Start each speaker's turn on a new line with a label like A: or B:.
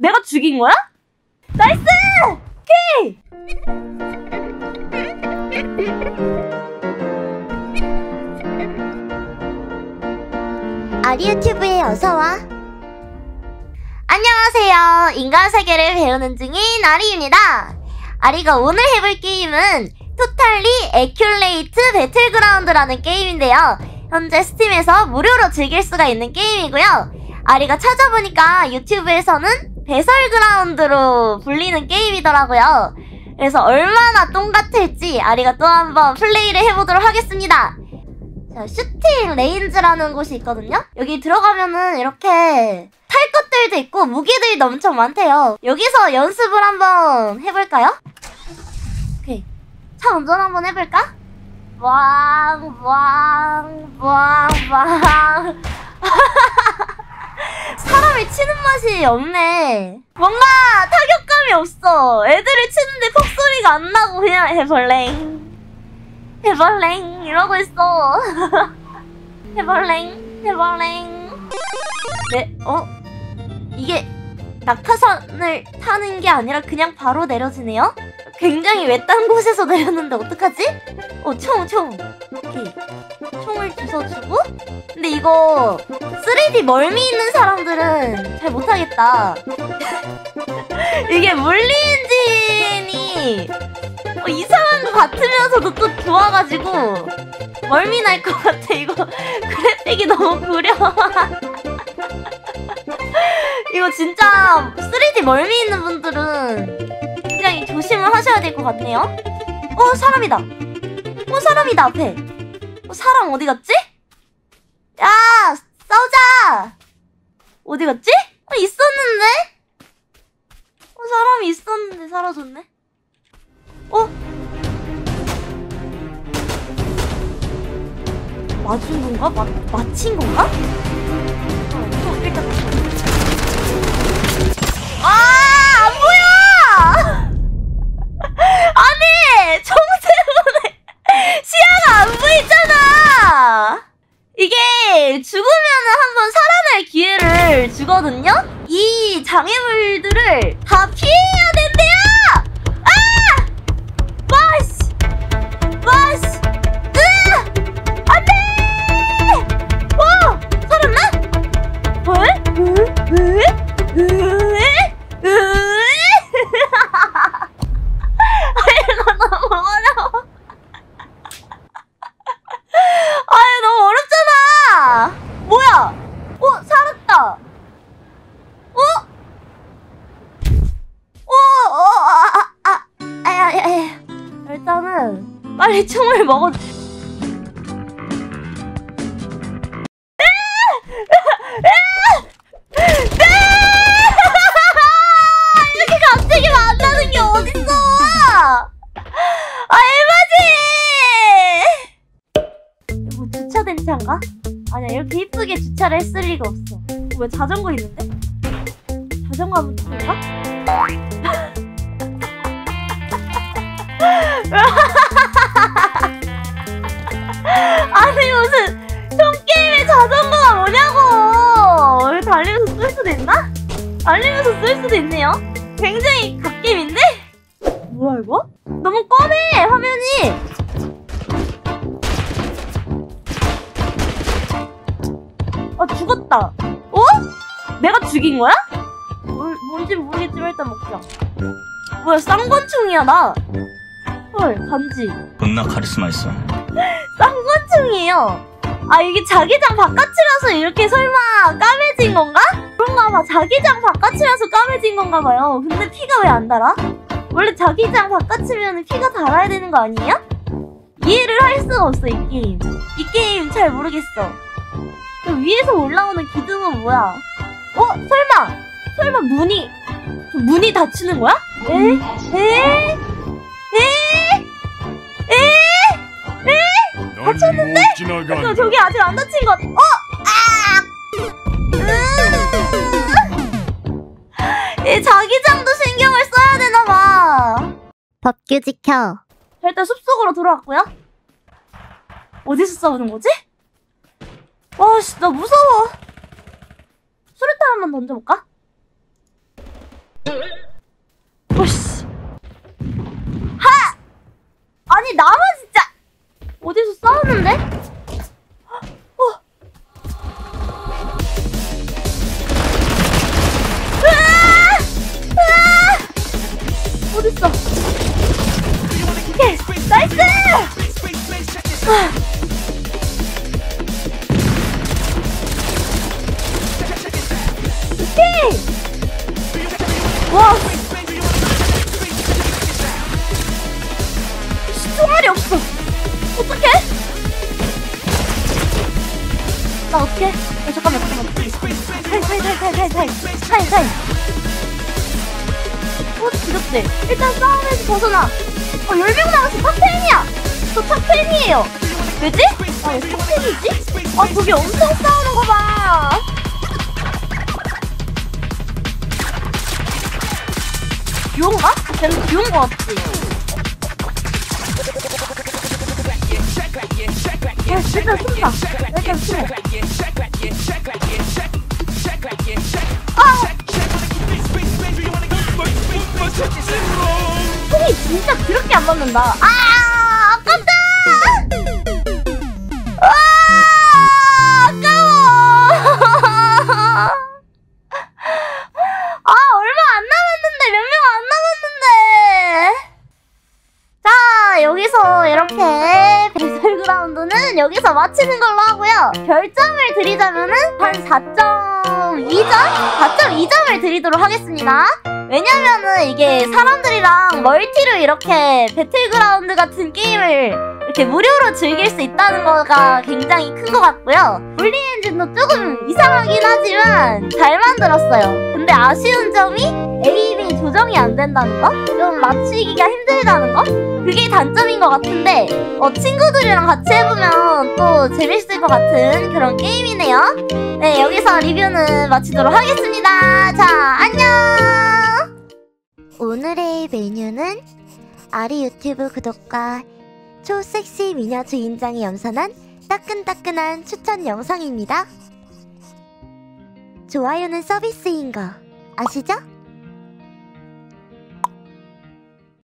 A: 내가 죽인 거야? Nice! 오케이!
B: 아리유튜브에 어서와.
A: 안녕하세요. 인간 세계를 배우는 중인 아리입니다. 아리가 오늘 해볼 게임은 Totally Accurate Battlegrounds라는 게임인데요. 현재 스팀에서 무료로 즐길 수가 있는 게임이고요. 아리가 찾아보니까 유튜브에서는 배설그라운드로 불리는 게임이더라고요. 그래서 얼마나 똥같을지 아리가 또 한번 플레이를 해보도록 하겠습니다. 자, shooting range라는 곳이 있거든요? 여기 들어가면은 이렇게 탈 것들도 있고 무기들이 엄청 많대요. 여기서 연습을 한번 해볼까요? 오케이. 차 운전 한번 해볼까? 왕, 왕, 왕, 왕. 사람이 치는 맛이 없네. 뭔가 타격감이 없어. 애들이 치는데 폭소리가 안 나고 그냥 해벌랭. 해벌랭 이러고 있어. 해벌랭, 해벌랭. 네, 어? 이게 낙하산을 타는 게 아니라 그냥 바로 내려지네요? 굉장히 외딴 곳에서 내렸는데 어떡하지? 어, 총, 총. 오케이. 총을 주워주고. 근데 이거 3D 멀미 있는 사람들은 잘 못하겠다. 이게 물리엔진이 어, 이상한 것 같으면서도 또 좋아가지고 멀미 날 것 같아. 이거 그래픽이 너무 구려. 이거 진짜 3D 멀미 있는 분들은 굉장히 조심을 하셔야 될 것 같네요. 어, 사람이다. 어, 사람이다, 앞에. 어, 사람 어디 갔지? 야, 싸우자! 어디 갔지? 어, 있었는데? 어, 사람이 있었는데 사라졌네? 어? 맞은 건가? 마, 맞힌 건가? 죽으면은 한번 살아날 기회를 주거든요? 이 장애물들을 다 피해야 된대요! 일단은 빨리 총을 먹어. 아! 이거 주차된 차인가? 아니야, 이렇게 이쁘게 주차를 했을 리가 없어. 왜 자전거 있는데? 자전거 한번 타볼까? 있나? 달리면서 쓸 수도 있네요. 굉장히 갓게임인데? 뭐야 이거? 너무 꺼네 화면이. 아 죽었다. 어? 내가 죽인 거야? 뭘, 뭔지 모르겠지만 일단 먹자. 뭐야 쌍권충이야 나. 헐 간지.
C: 존나 카리스마 있어.
A: 쌍권충이에요. 아 이게 자기장 바깥이라서 이렇게 설마 까매진 건가? 그런가 봐. 자기장 바깥이라서 까매진 건가 봐요. 근데 피가 왜 안 달아? 원래 자기장 바깥이면 피가 달아야 되는 거 아니에요? 이해를 할 수가 없어 이 게임. 이 게임 잘 모르겠어. 그 위에서 올라오는 기둥은 뭐야? 어 설마 설마 문이 문이 닫히는 거야? 에? 에? 에? 에? 에?
D: 넌못
A: 저
D: 지나간다.
A: 저기 아직 안 닫힌 것. 어? 아!
B: 법규 지켜.
A: 자, 일단 숲속으로 돌아왔고요. 어디서 싸우는 거지? 와, 씨, 나 무서워. 수류탄 한번 던져볼까? 와! 총알이 없어! 어떡해? 나 어떡해? 어, 잠깐만, 잠깐만. 타임, 타임, 타임, 타임, 타임, 타임, 타임, 타임. 어, 죽였대. 일단 싸움에서 벗어나. 어, 10명 남았어. top 10이야! 저 top 10이에요. 왜지? 아, 왜 top 10이지? 아, 저기 엄청 싸우는 거 봐. 듀오인가? 쟤는 듀오인 거 같지? 야, 일단 숨다. 일단 숨어. 아! 손이 진짜 그렇게 안 맞는다. 아! 아깝다! 라운드는 여기서 마치는 걸로 하고요. 별점을 드리자면은 한 4.2점? 4.2점을 드리도록 하겠습니다. 왜냐면은 이게 사람들이랑 멀티로 이렇게 배틀그라운드 같은 게임을 이렇게 무료로 즐길 수 있다는 거가 굉장히 큰 것 같고요. 물리 엔진도 조금 이상하긴 하지만 잘 만들었어요. 근데 아쉬운 점이 aim이 조정이 안 된다는 거? 좀 맞추기가 힘들다는 거? 그게 단점인 것 같은데 어, 친구들이랑 같이 해보면 또 재밌을 것 같은 그런 게임이네요. 네, 여기서 리뷰는 마치도록 하겠습니다. 자, 안녕!
B: 오늘의 메뉴는 아리 유튜브 구독과 초섹시 미녀 주인장이 염선한 따끈따끈한 추천 영상입니다. 좋아요는 서비스인 거 아시죠?